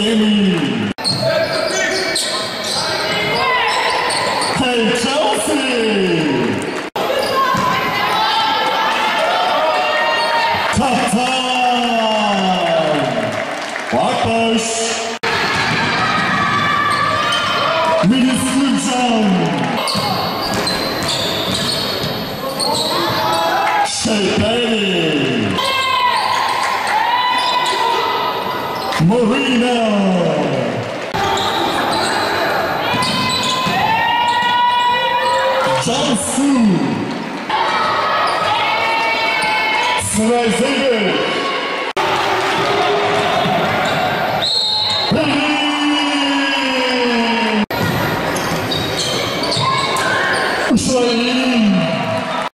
Marcelo. Chelsea. Tata. Bartos. Mourinho. Jansu. Schwarzenegger. Schwarzenegger. Uhum! Uhum!